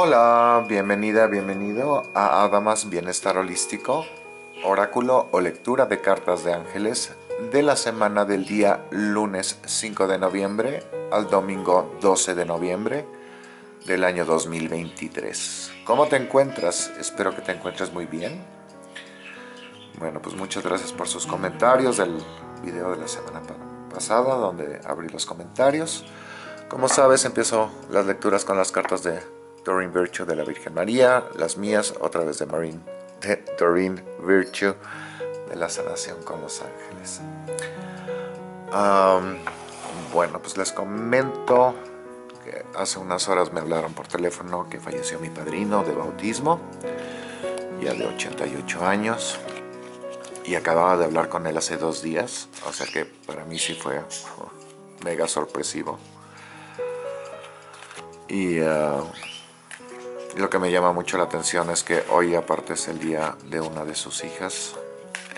Hola, bienvenida, bienvenido a Adamas Bienestar Holístico, oráculo o lectura de cartas de ángeles de la semana del día lunes 5 de noviembre al domingo 12 de noviembre del año 2023. ¿Cómo te encuentras? Espero que te encuentres muy bien. Bueno, pues muchas gracias por sus comentarios del video de la semana pasada donde abrí los comentarios. Como sabes, empiezo las lecturas con las cartas de Doreen Virtue de la Virgen María, las mías otra vez de Marine, de Doreen Virtue de la sanación con los ángeles. bueno, pues les comento que hace unas horas me hablaron por teléfono que falleció mi padrino de bautismo, ya de 88 años, y acababa de hablar con él hace dos días, o sea que para mí sí fue mega sorpresivo. Y uh, lo que me llama mucho la atención es que hoy aparte es el día de una de sus hijas.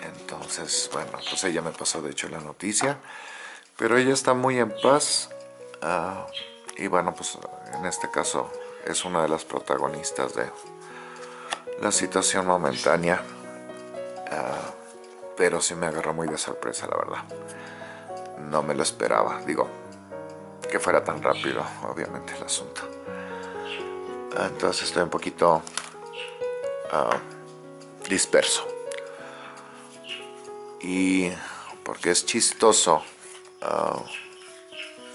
Entonces, bueno, pues ella me pasó de hecho la noticia. Pero ella está muy en paz. Uh, y bueno, pues en este caso es una de las protagonistas de la situación momentánea. Uh, pero sí me agarró muy de sorpresa, la verdad. No me lo esperaba. Digo, que fuera tan rápido, obviamente, el asunto. Entonces estoy un poquito ah, disperso. Y porque es chistoso, ah,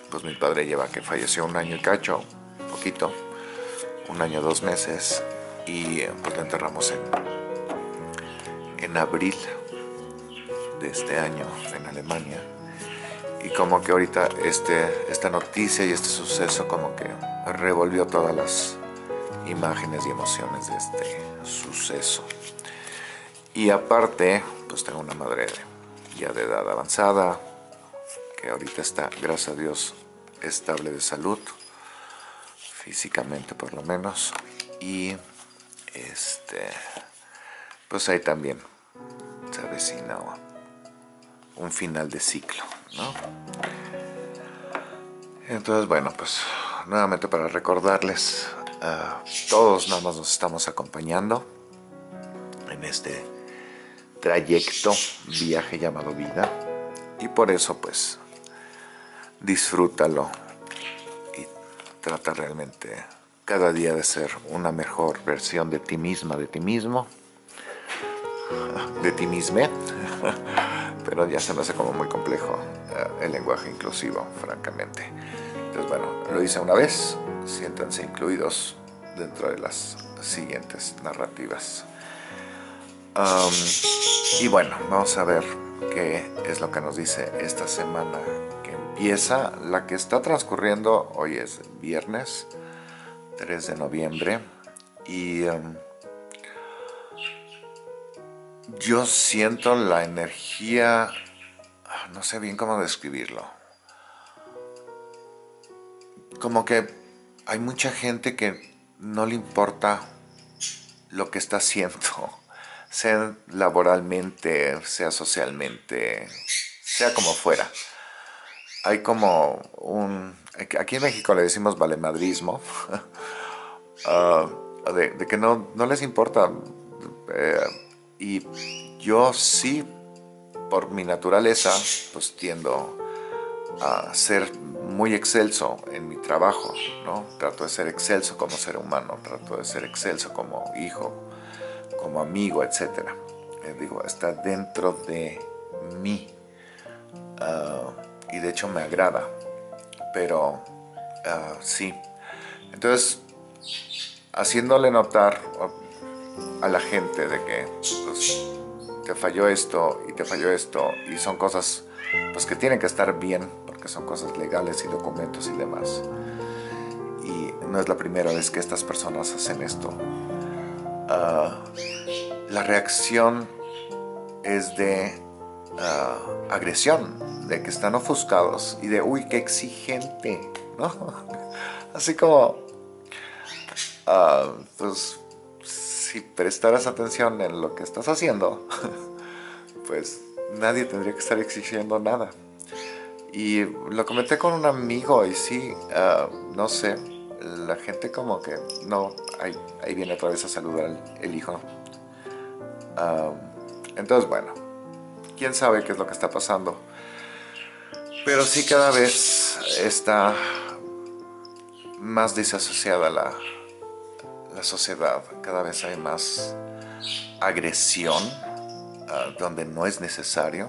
pues mi padre lleva que falleció un año y cacho, poquito, un año, dos meses, y pues lo enterramos en, en abril de este año en Alemania y como que ahorita este, esta noticia y este suceso como que revolvió todas las imágenes y emociones de este suceso. Y aparte, pues tengo una madre ya de edad avanzada, que ahorita está, gracias a Dios, estable de salud, físicamente por lo menos, y este, pues ahí también se avecina un final de ciclo. Entonces, bueno, pues nuevamente para recordarles, uh, todos nada más nos estamos acompañando en este trayecto, viaje llamado vida. Y por eso, pues, disfrútalo y trata realmente cada día de ser una mejor versión de ti misma, de ti mismo, de ti misma. pero ya se me hace como muy complejo eh, el lenguaje inclusivo, francamente. Entonces, bueno, lo hice una vez, siéntanse incluidos dentro de las siguientes narrativas. y bueno, vamos a ver qué es lo que nos dice esta semana que empieza, la que está transcurriendo, hoy es viernes 3 de noviembre, y yo siento la energía, no sé bien cómo describirlo. Como que hay mucha gente que no le importa lo que está haciendo, sea laboralmente, sea socialmente, sea como fuera. Hay como un... Aquí en México le decimos valemadrismo, ah, de, que no, no les importa eh, y yo sí, por mi naturaleza, pues tiendo a ser muy excelso en mi trabajo, ¿no? Trato de ser excelso como ser humano, trato de ser excelso como hijo, como amigo, etc. Eh, digo, está dentro de mí ah, y de hecho me agrada, pero ah, sí. Entonces, haciéndole notar, a la gente de que pues, te falló esto y te falló esto y son cosas pues que tienen que estar bien porque son cosas legales y documentos y demás y no es la primera vez que estas personas hacen esto ah, la reacción es de ah, agresión de que están ofuscados y de uy qué exigente ¿no? así como uh, pues si prestaras atención en lo que estás haciendo, pues nadie tendría que estar exigiendo nada. Y lo comenté con un amigo y sí, ah, no sé, la gente como que no, ahí, ahí viene otra vez a saludar el hijo. entonces, bueno, quién sabe qué es lo que está pasando. Pero sí cada vez está más desasociada la, la sociedad, cada vez hay más agresión ah, donde no es necesario.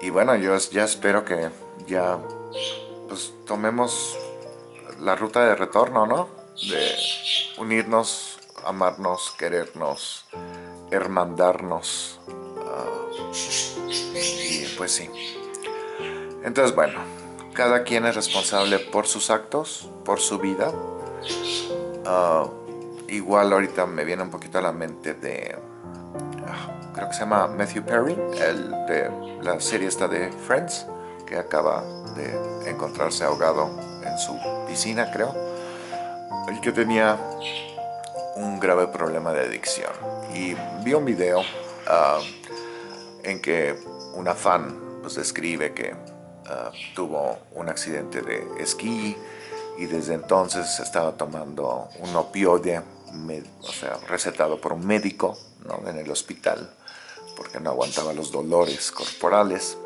Y bueno, yo ya espero que ya pues, tomemos la ruta de retorno, ¿no? De unirnos, amarnos, querernos, hermandarnos. Ah, y pues sí. Entonces, bueno, cada quien es responsable por sus actos, por su vida. Ah, igual ahorita me viene un poquito a la mente de... Creo que se llama Matthew Perry, el de la serie esta de Friends, que acaba de encontrarse ahogado en su piscina, creo. El que tenía un grave problema de adicción. Y vi un video ah, en que una fan pues, describe que tuvo un accidente de esquí y desde entonces estaba tomando un opioide, o sea, recetado por un médico en el hospital, porque no aguantaba los dolores corporales,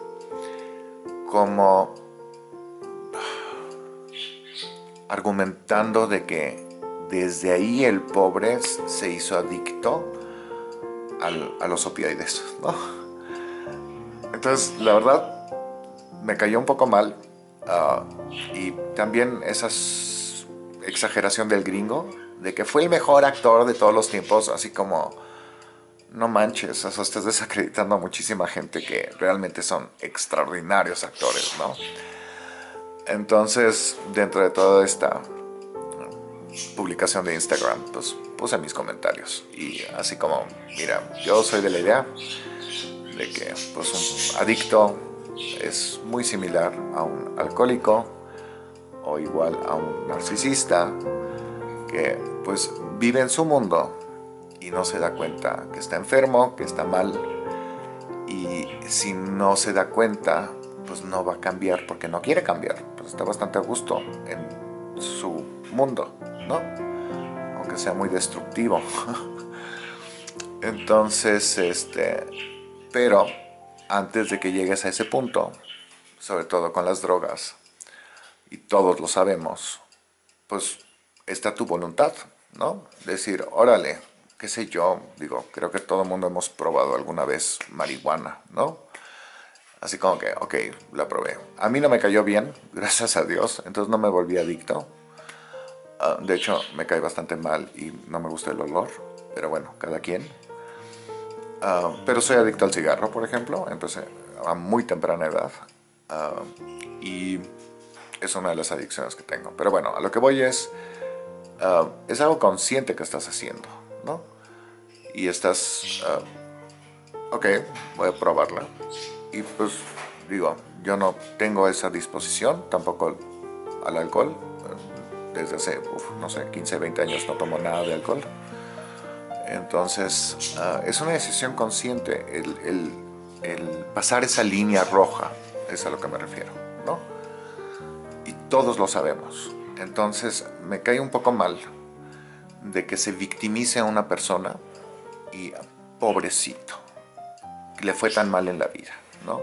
como argumentando de que desde ahí el pobre se hizo adicto a los opioides. Entonces, la verdad, me cayó un poco mal Ah, y también esa exageración del gringo, de que fue el mejor actor de todos los tiempos, así como, no manches, eso estás desacreditando a muchísima gente que realmente son extraordinarios actores, ¿no? Entonces, dentro de toda esta publicación de Instagram, pues puse mis comentarios y así como, mira, yo soy de la idea de que pues un adicto es muy similar a un alcohólico o igual a un narcisista que pues vive en su mundo y no se da cuenta que está enfermo, que está mal y si no se da cuenta pues no va a cambiar porque no quiere cambiar, pues está bastante a gusto en su mundo, ¿no? Aunque sea muy destructivo. Entonces, este, pero antes de que llegues a ese punto, sobre todo con las drogas, y todos lo sabemos, pues está tu voluntad, ¿no? Decir, órale, qué sé yo, digo, creo que todo el mundo hemos probado alguna vez marihuana, ¿no? Así como que, ok, la probé. A mí no me cayó bien, gracias a Dios, entonces no me volví adicto. Ah, de hecho, me cae bastante mal y no me gusta el olor, pero bueno, cada quien. Ah, pero soy adicto al cigarro, por ejemplo. Empecé a muy temprana edad. Ah, y es una de las adicciones que tengo. Pero bueno, a lo que voy es... Es algo consciente que estás haciendo. Y estás... ok, voy a probarla. Y pues digo, yo no tengo esa disposición, tampoco al alcohol. Desde hace, no sé, 15, 20 años no tomo nada de alcohol. Entonces, ah, es una decisión consciente el, pasar esa línea roja, es a lo que me refiero, ¿no? Y todos lo sabemos. Entonces, me cae un poco mal de que se victimice a una persona y pobrecito, le fue tan mal en la vida, ¿no?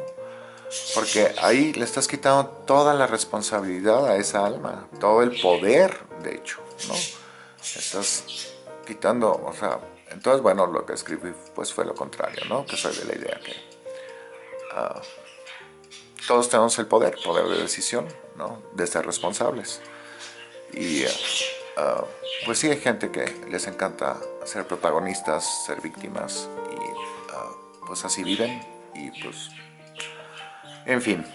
Porque ahí le estás quitando toda la responsabilidad a esa alma, todo el poder, de hecho, ¿no? Estás quitando, o sea, entonces, bueno, lo que escribí pues fue lo contrario, ¿no? Que soy de la idea que ah, todos tenemos el poder, poder de decisión, ¿no? De ser responsables. Y ah, pues sí hay gente que les encanta ser protagonistas, ser víctimas y ah, pues así viven y pues... En fin,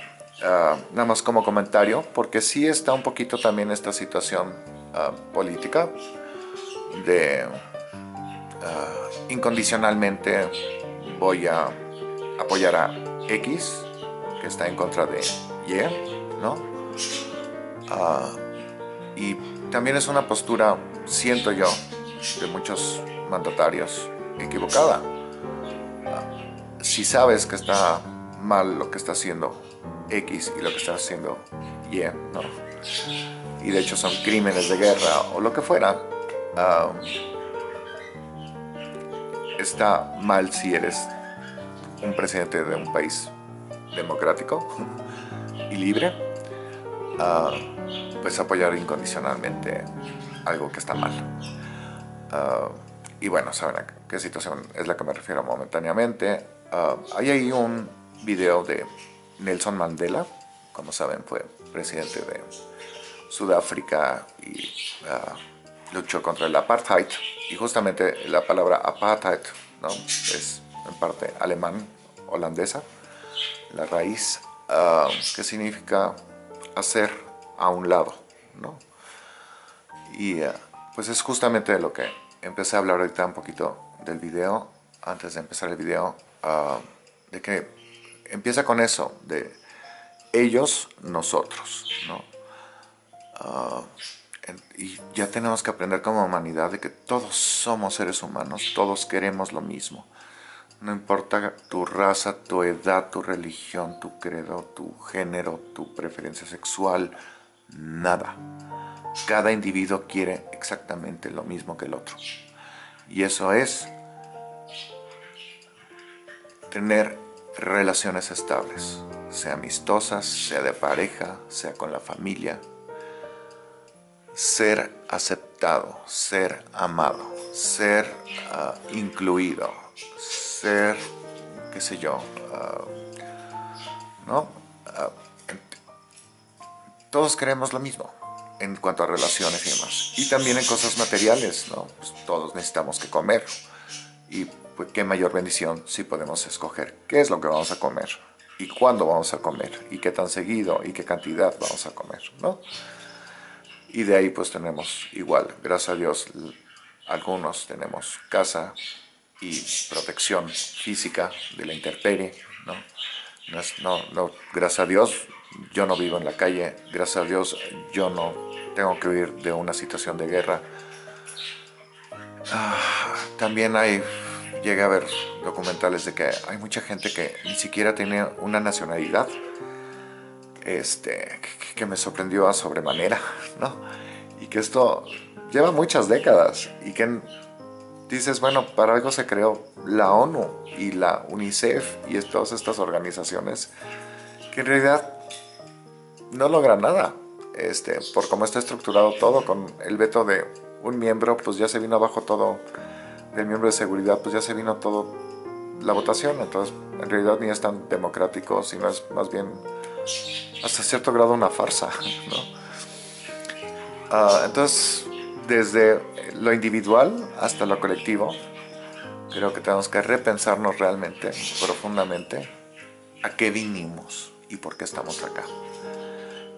nada más como comentario, porque sí está un poquito también esta situación política de incondicionalmente voy a apoyar a X, que está en contra de Y, ¿no? Ah, y también es una postura, siento yo, de muchos mandatarios equivocada. Ah, si sabes que está mal lo que está haciendo X y lo que está haciendo Y, ¿no? y de hecho son crímenes de guerra o lo que fuera, um, está mal si eres un presidente de un país democrático y libre, uh, pues apoyar incondicionalmente algo que está mal. Uh, y bueno, saben a qué situación es la que me refiero momentáneamente. hay ahí un video de Nelson Mandela, como saben fue presidente de Sudáfrica y ah, luchó contra el apartheid. Y justamente la palabra apartheid ¿no? es en parte alemán, holandesa, la raíz, uh, que significa hacer a un lado. ¿no? Y ah, pues es justamente lo que empecé a hablar ahorita un poquito del video, antes de empezar el video, de que empieza con eso, de ellos, nosotros, ¿no? Ah, y ya tenemos que aprender como humanidad de que todos somos seres humanos, todos queremos lo mismo. No importa tu raza, tu edad, tu religión, tu credo, tu género, tu preferencia sexual, nada. Cada individuo quiere exactamente lo mismo que el otro. Y eso es tener relaciones estables, sea amistosas, sea de pareja, sea con la familia. Ser aceptado, ser amado, ser ah, incluido, ser, qué sé yo, ah, ¿no? Todos queremos lo mismo en cuanto a relaciones y demás. Y también en cosas materiales, ¿no? Pues todos necesitamos que comer. Y pues qué mayor bendición si podemos escoger qué es lo que vamos a comer y cuándo vamos a comer y qué tan seguido y qué cantidad vamos a comer, ¿no? Y de ahí pues tenemos igual, gracias a Dios, algunos tenemos casa y protección física de la intemperie, ¿no? No, no, gracias a Dios yo no vivo en la calle, gracias a Dios yo no tengo que huir de una situación de guerra. Ah, también hay llegué a ver documentales de que hay mucha gente que ni siquiera tiene una nacionalidad este, que, me sorprendió a sobremanera, ¿no? Y que esto lleva muchas décadas y que dices, bueno, para algo se creó la ONU y la UNICEF y todas estas organizaciones que en realidad no logran nada. Este, por cómo está estructurado todo, con el veto de un miembro, pues ya se vino abajo todo del miembro de seguridad, pues ya se vino todo la votación, entonces en realidad ni es tan democrático, sino es más bien hasta cierto grado una farsa, ah, entonces, desde lo individual hasta lo colectivo, creo que tenemos que repensarnos realmente, profundamente, a qué vinimos y por qué estamos acá.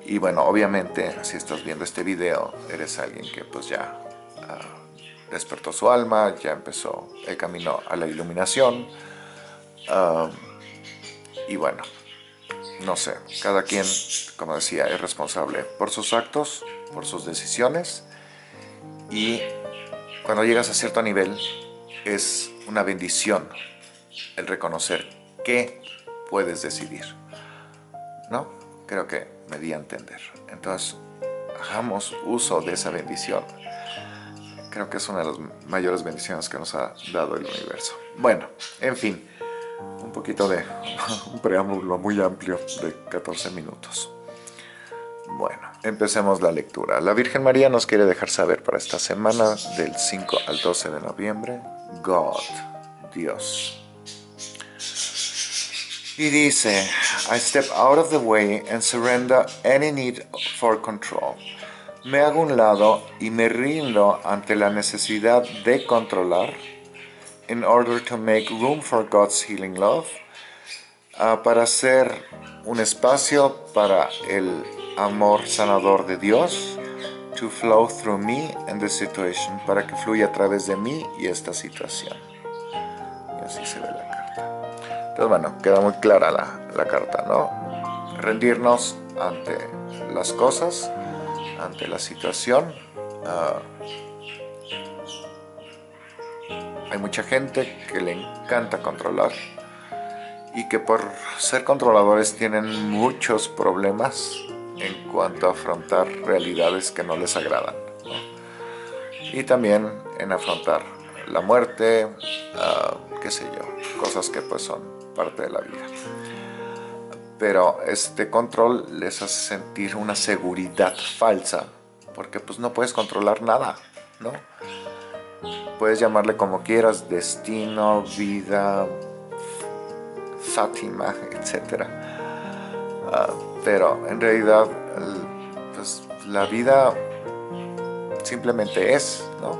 Y bueno, obviamente, si estás viendo este video, eres alguien que pues ya... Ah, despertó su alma, ya empezó el camino a la iluminación. y bueno, no sé, cada quien, como decía, es responsable por sus actos, por sus decisiones. Y cuando llegas a cierto nivel, es una bendición el reconocer que puedes decidir. ¿No? Creo que me di a entender. Entonces, hagamos uso de esa bendición Creo que es una de las mayores bendiciones que nos ha dado el universo. Bueno, en fin, un poquito de un preámbulo muy amplio de 14 minutos. Bueno, empecemos la lectura. La Virgen María nos quiere dejar saber para esta semana del 5 al 12 de noviembre, God, Dios. Y dice, I step out of the way and surrender any need for control. Me hago un lado y me rindo ante la necesidad de controlar in order to make room for God's healing love uh, para hacer un espacio para el amor sanador de Dios to flow through me and the situation para que fluya a través de mí y esta situación. Y así se ve entonces bueno queda muy clara la, la carta no rendirnos ante las cosas ante la situación. Ah, hay mucha gente que le encanta controlar y que por ser controladores tienen muchos problemas en cuanto a afrontar realidades que no les agradan. Y también en afrontar la muerte, ah, qué sé yo, cosas que pues son parte de la vida. Pero este control les hace sentir una seguridad falsa, porque pues no puedes controlar nada, ¿no? Puedes llamarle como quieras, destino, vida, Fátima, etc. Ah, pero en realidad pues, la vida simplemente es, ¿no?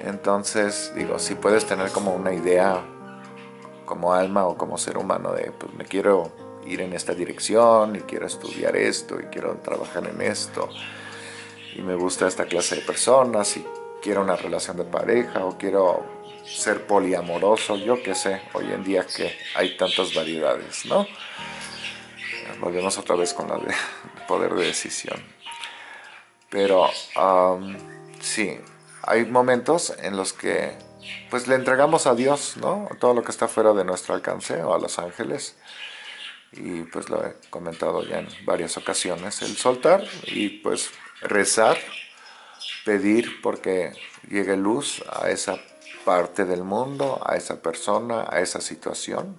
Entonces, digo, si puedes tener como una idea como alma o como ser humano de, pues me quiero ir en esta dirección y quiero estudiar esto y quiero trabajar en esto y me gusta esta clase de personas y quiero una relación de pareja o quiero ser poliamoroso, yo qué sé, hoy en día que hay tantas variedades, ¿no? Volvemos otra vez con la de poder de decisión. Pero sí, hay momentos en los que pues le entregamos a Dios, ¿no? Todo lo que está fuera de nuestro alcance o a los ángeles. Y pues lo he comentado ya en varias ocasiones, el soltar y pues rezar, pedir porque llegue luz a esa parte del mundo, a esa persona, a esa situación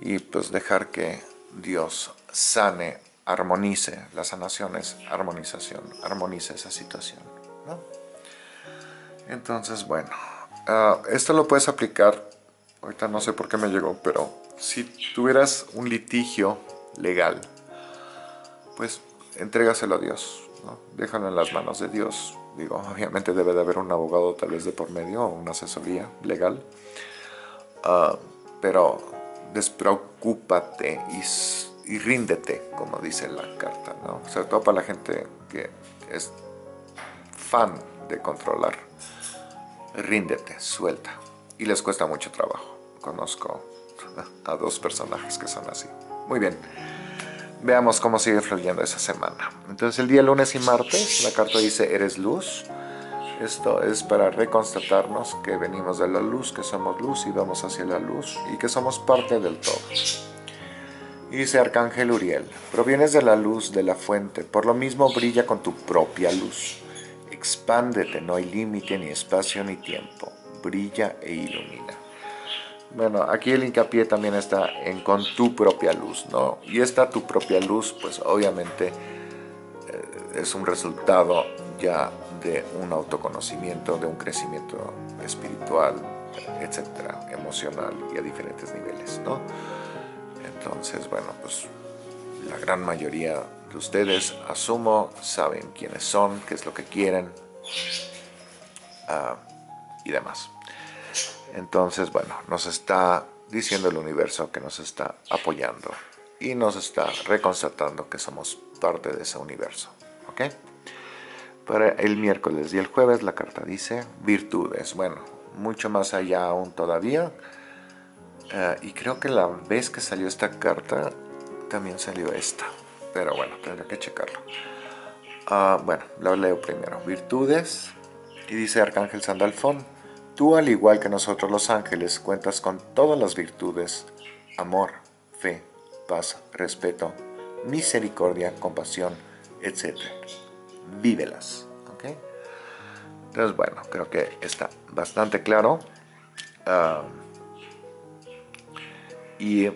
y pues dejar que Dios sane, armonice, la sanación es armonización, armonice esa situación. Entonces, bueno, ah, esto lo puedes aplicar, ahorita no sé por qué me llegó, pero si tuvieras un litigio legal, pues entrégaselo a Dios, déjalo en las manos de Dios, Digo, obviamente debe de haber un abogado tal vez de por medio o una asesoría legal. Ah, pero despreocúpate y, y, ríndete, como dice la carta, ¿no? Sobre todo para la gente que es fan de controlar. Ríndete, suelta. Y les cuesta mucho trabajo. Conozco a dos personajes que son así. Muy bien. Veamos cómo sigue fluyendo esa semana. Entonces el día lunes y martes la carta dice eres luz. Esto es para reconstatarnos que venimos de la luz, que somos luz y vamos hacia la luz y que somos parte del todo. Y dice Arcángel Uriel, provienes de la luz de la fuente, por lo mismo brilla con tu propia luz. Expándete, no hay límite, ni espacio, ni tiempo. Brilla e ilumina. Bueno, aquí el hincapié también está en con tu propia luz, ¿no? Y esta tu propia luz, pues obviamente eh, es un resultado ya de un autoconocimiento, de un crecimiento espiritual, etcétera, emocional y a diferentes niveles, ¿no? Entonces, bueno, pues la gran mayoría de ustedes, asumo, saben quiénes son, qué es lo que quieren ah, y demás. Entonces, bueno, nos está diciendo el universo que nos está apoyando y nos está reconstatando que somos parte de ese universo. ¿Ok? Para el miércoles y el jueves la carta dice virtudes. Bueno, mucho más allá aún todavía. Eh, y creo que la vez que salió esta carta también salió esta. Pero bueno, tendré que checarlo. Ah, bueno, la leo primero. Virtudes. Y dice Arcángel Sandalfón Tú, al igual que nosotros los ángeles, cuentas con todas las virtudes, amor, fe, paz, respeto, misericordia, compasión, etc. Vívelas. Entonces, bueno, creo que está bastante claro. Y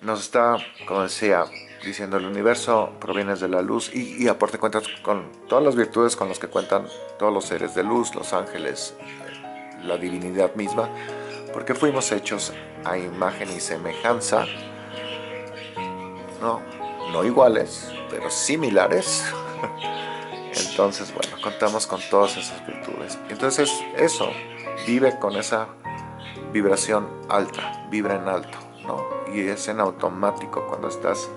nos está, como decía, diciendo el universo proviene de la luz y, y aporte cuentas con todas las virtudes con las que cuentan todos los seres de luz, los ángeles, la divinidad misma, porque fuimos hechos a imagen y semejanza, no, no iguales, pero similares. Entonces, bueno, contamos con todas esas virtudes. Entonces, eso, vive con esa vibración alta, vibra en alto, ¿no? Y es en automático cuando estás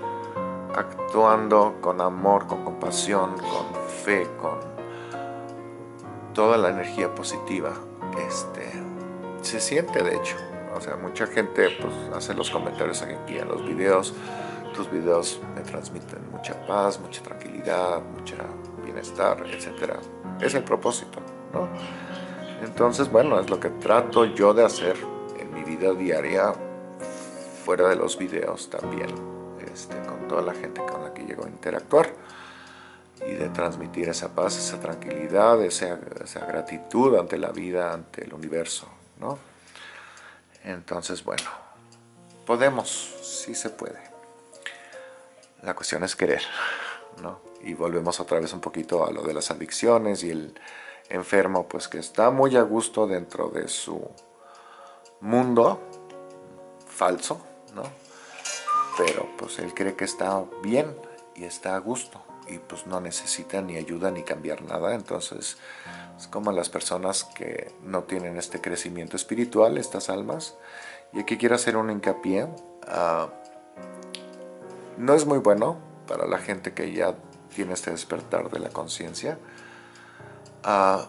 actuando con amor, con compasión, con fe, con toda la energía positiva, este, se siente de hecho. O sea, mucha gente pues, hace los comentarios aquí en los videos. Tus videos me transmiten mucha paz, mucha tranquilidad, mucha bienestar, etc. Es el propósito, ¿no? Entonces, bueno, es lo que trato yo de hacer en mi vida diaria, fuera de los videos también, toda la gente con la que llegó a interactuar y de transmitir esa paz, esa tranquilidad, esa, esa gratitud ante la vida, ante el universo, ¿no? Entonces, bueno, podemos, sí se puede. La cuestión es querer, ¿no? Y volvemos otra vez un poquito a lo de las adicciones y el enfermo, pues que está muy a gusto dentro de su mundo falso, ¿no? Pero pues él cree que está bien y está a gusto y pues no necesita ni ayuda ni cambiar nada, entonces es como las personas que no tienen este crecimiento espiritual, estas almas, y aquí quiero hacer un hincapié, uh, no es muy bueno para la gente que ya tiene este despertar de la conciencia, uh,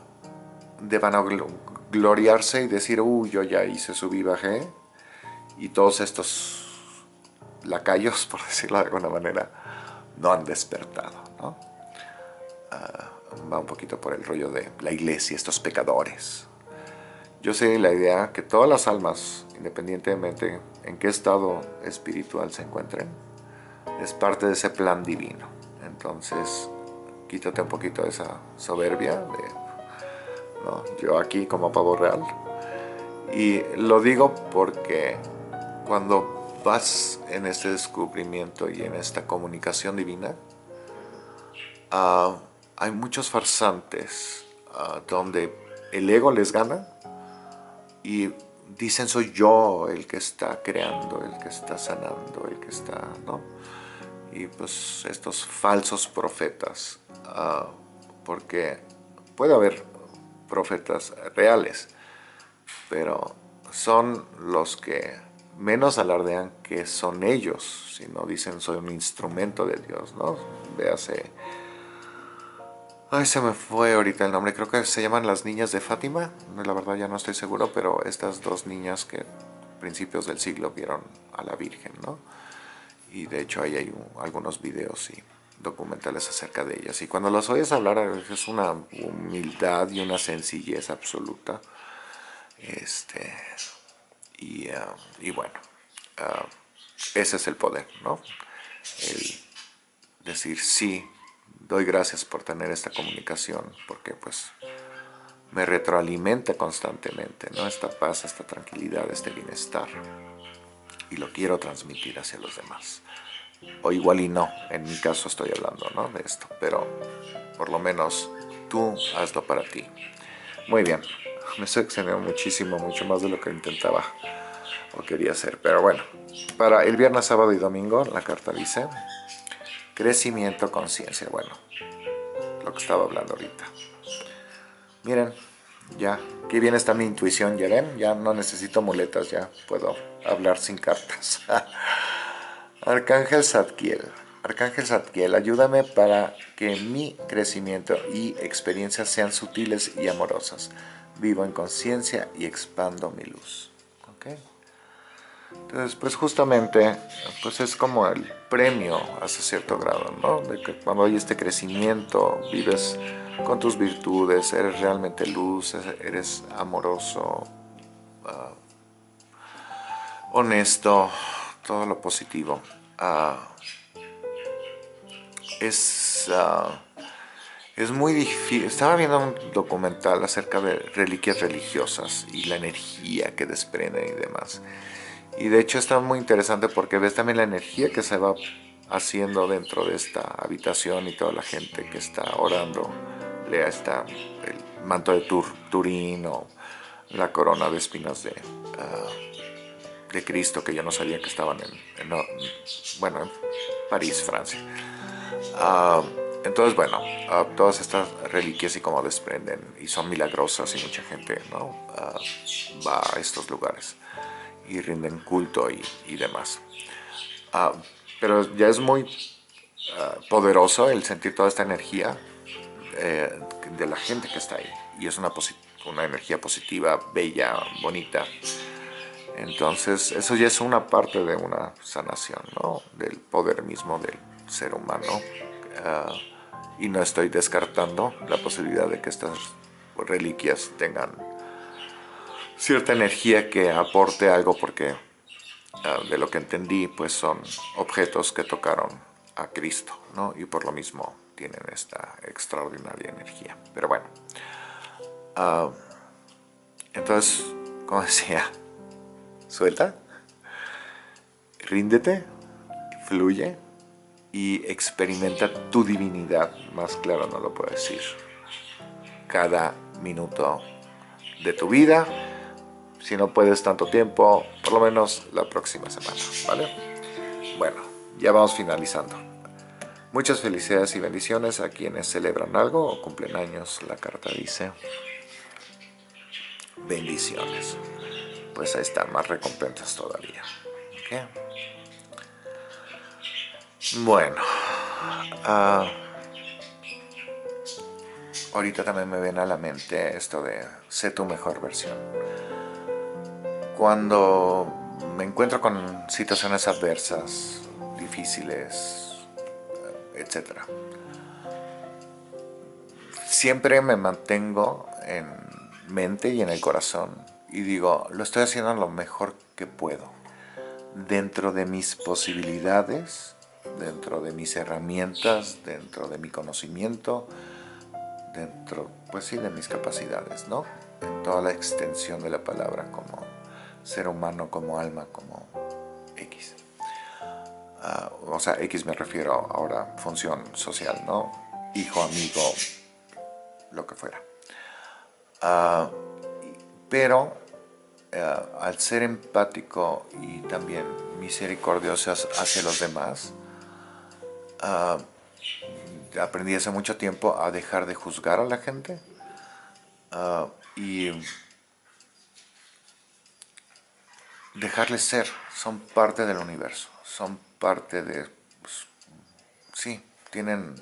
de vanagloriarse y decir, uy, yo ya hice, subí, bajé, y todos estos lacayos, por decirlo de alguna manera, no han despertado. ¿no? Ah, va un poquito por el rollo de la iglesia, estos pecadores. Yo sé la idea que todas las almas, independientemente en qué estado espiritual se encuentren, es parte de ese plan divino. Entonces, quítate un poquito esa soberbia de yo aquí como pavo real. Y lo digo porque cuando vas en este descubrimiento y en esta comunicación divina, Ah, hay muchos farsantes ah, donde el ego les gana y dicen soy yo el que está creando, el que está sanando, el que está, ¿no? Y pues estos falsos profetas, ah, porque puede haber profetas reales, pero son los que menos alardean que son ellos, si no dicen soy un instrumento de Dios, ¿no? Véase Ay, se me fue ahorita el nombre, creo que se llaman las niñas de Fátima, la verdad ya no estoy seguro, pero estas dos niñas que principios del siglo vieron a la Virgen, ¿no? Y de hecho ahí hay algunos videos y documentales acerca de ellas. Y cuando las oyes hablar es una humildad y una sencillez absoluta. Este, y, ah, y bueno, ah, ese es el poder, ¿no? El decir sí doy gracias por tener esta comunicación, porque pues me retroalimenta constantemente, ¿no? Esta paz, esta tranquilidad, este bienestar. Y lo quiero transmitir hacia los demás. O igual y no, en mi caso estoy hablando, ¿no? De esto, pero por lo menos tú hazlo para ti. Muy bien, me extendiendo muchísimo, mucho más de lo que intentaba o quería hacer. Pero bueno, para el viernes, sábado y domingo, la carta dice Crecimiento, conciencia. Bueno, lo que estaba hablando ahorita. Miren, ya, qué bien está mi intuición, ya ven, ya no necesito muletas, ya puedo hablar sin cartas. Arcángel Zadkiel. Arcángel Zadkiel, ayúdame para que mi crecimiento y experiencias sean sutiles y amorosas. Vivo en conciencia y expando mi luz. Entonces, pues justamente, pues es como el premio hasta cierto grado, ¿no? De que cuando hay este crecimiento, vives con tus virtudes, eres realmente luz, eres amoroso, ah, honesto, todo lo positivo. Ah, es, ah, es muy difícil. Estaba viendo un documental acerca de reliquias religiosas y la energía que desprenden y demás. Y de hecho está muy interesante porque ves también la energía que se va haciendo dentro de esta habitación y toda la gente que está orando. Lea está el manto de Turín o la corona de espinas de, ah, de Cristo que yo no sabía que estaban en, bueno, en París, Francia. Ah, entonces, bueno, ah, todas estas reliquias y cómo desprenden y son milagrosas y mucha gente ¿no? va a estos lugares y rinden culto y, demás. Ah, pero ya es muy ah, poderoso el sentir toda esta energía eh, de la gente que está ahí. Y es una, una energía positiva, bella, bonita. Entonces, eso ya es una parte de una sanación, ¿no? Del poder mismo del ser humano. Ah, y no estoy descartando la posibilidad de que estas reliquias tengan cierta energía que aporte algo porque ah, de lo que entendí, pues son objetos que tocaron a Cristo, ¿no? Y por lo mismo tienen esta extraordinaria energía. Pero bueno, ah, entonces, como decía, suelta, ríndete, fluye y experimenta tu divinidad. Más claro no lo puedo decir. Cada minuto de tu vida, si no puedes tanto tiempo, por lo menos la próxima semana, ¿vale? Bueno, ya vamos finalizando. Muchas felicidades y bendiciones a quienes celebran algo o cumplen años, la carta dice. Bendiciones. Pues ahí están, más recompensas todavía. Bueno. Ah, ahorita también me viene a la mente esto de sé tu mejor versión. Cuando me encuentro con situaciones adversas, difíciles, etc. Siempre me mantengo en mente y en el corazón y digo, lo estoy haciendo lo mejor que puedo, dentro de mis posibilidades, dentro de mis herramientas, dentro de mi conocimiento, dentro, pues sí, de mis capacidades, ¿no? En toda la extensión de la palabra como ser humano, como alma, como X. Ah, o sea, X me refiero ahora función social, ¿no? Hijo, amigo, lo que fuera. Ah, pero eh, al ser empático y también misericordioso hacia los demás, ah, aprendí hace mucho tiempo a dejar de juzgar a la gente y dejarles ser, son parte del universo, son parte de, pues, sí, tienen,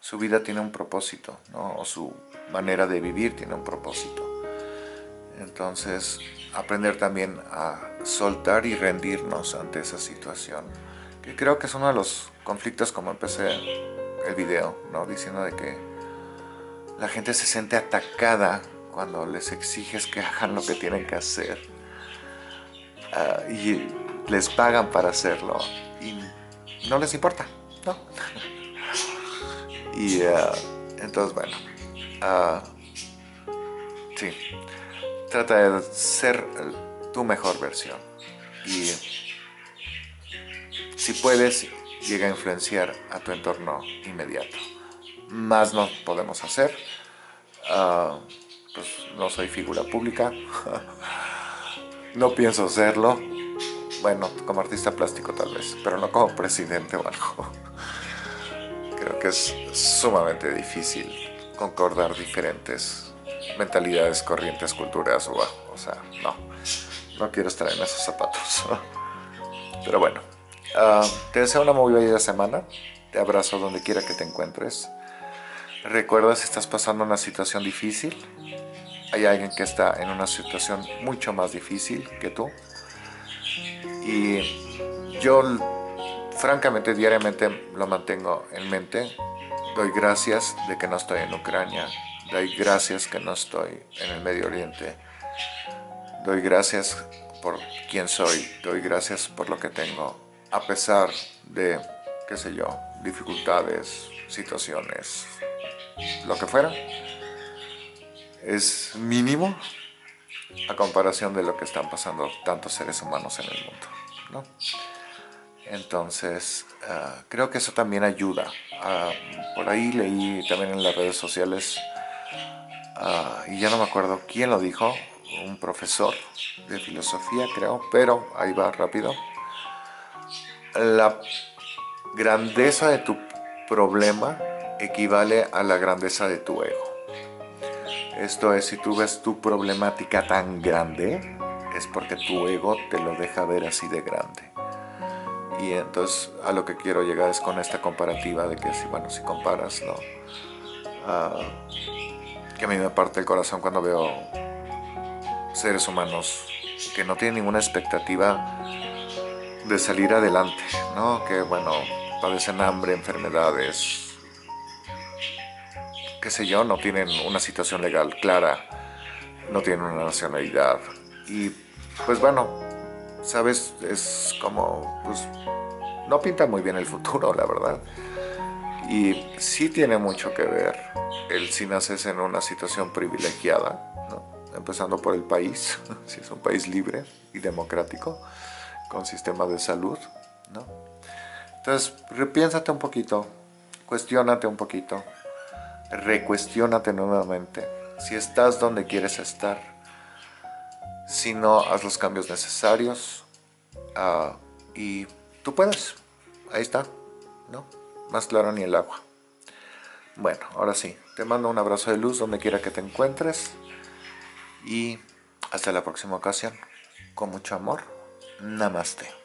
su vida tiene un propósito, ¿no? o su manera de vivir tiene un propósito. Entonces, aprender también a soltar y rendirnos ante esa situación, que creo que es uno de los conflictos como empecé el video, ¿no? diciendo de que la gente se siente atacada cuando les exiges que hagan lo que tienen que hacer Ah, y les pagan para hacerlo y no les importa, ¿no? y ah, entonces, bueno, uh, sí, trata de ser tu mejor versión y si puedes, llega a influenciar a tu entorno inmediato. Más no podemos hacer, pues no soy figura pública. No pienso serlo. Bueno, como artista plástico tal vez, pero no como presidente o algo. Creo que es sumamente difícil concordar diferentes mentalidades, corrientes, culturas o, o sea, no. No quiero estar en esos zapatos. Pero bueno, ah, te deseo una muy bella semana. Te abrazo donde quiera que te encuentres. Recuerda si estás pasando una situación difícil, hay alguien que está en una situación mucho más difícil que tú. Y yo, francamente, diariamente lo mantengo en mente. Doy gracias de que no estoy en Ucrania. Doy gracias que no estoy en el Medio Oriente. Doy gracias por quién soy. Doy gracias por lo que tengo. A pesar de, qué sé yo, dificultades, situaciones, lo que fuera es mínimo a comparación de lo que están pasando tantos seres humanos en el mundo. Entonces, ah, creo que eso también ayuda. Ah, por ahí leí también en las redes sociales, ah, y ya no me acuerdo quién lo dijo, un profesor de filosofía creo, pero ahí va rápido. La grandeza de tu problema equivale a la grandeza de tu ego. Esto es, si tú ves tu problemática tan grande, es porque tu ego te lo deja ver así de grande. Y entonces a lo que quiero llegar es con esta comparativa de que si, bueno, si comparas, ¿no? Ah, que a mí me parte el corazón cuando veo seres humanos que no tienen ninguna expectativa de salir adelante, ¿no? Que, bueno, padecen hambre, enfermedades, qué sé yo, no tienen una situación legal clara, no tienen una nacionalidad. Y pues bueno, ¿sabes? Es como, pues, no pinta muy bien el futuro, la verdad. Y sí tiene mucho que ver el si naces en una situación privilegiada, ¿no? empezando por el país, si es un país libre y democrático, con sistema de salud. ¿no? Entonces, repiénsate un poquito, cuestiónate un poquito, recuestiónate nuevamente si estás donde quieres estar, si no, haz los cambios necesarios uh, y tú puedes. Ahí está, ¿no? Más claro ni el agua. Bueno, ahora sí, te mando un abrazo de luz donde quiera que te encuentres y hasta la próxima ocasión. Con mucho amor, namaste.